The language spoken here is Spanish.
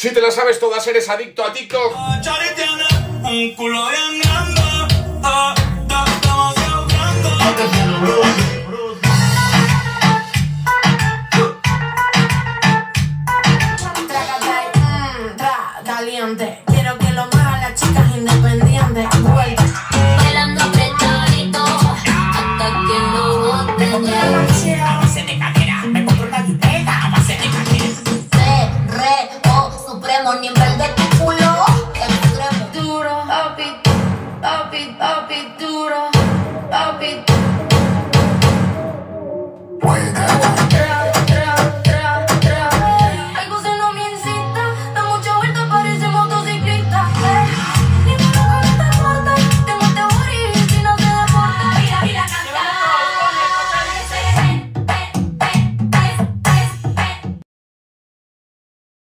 Si te la sabes todas, eres adicto a TikTok. Quiero que lo las chicas independientes. extremo, nivel de tu culo extremo. Duro, papi, papi, papi, duro.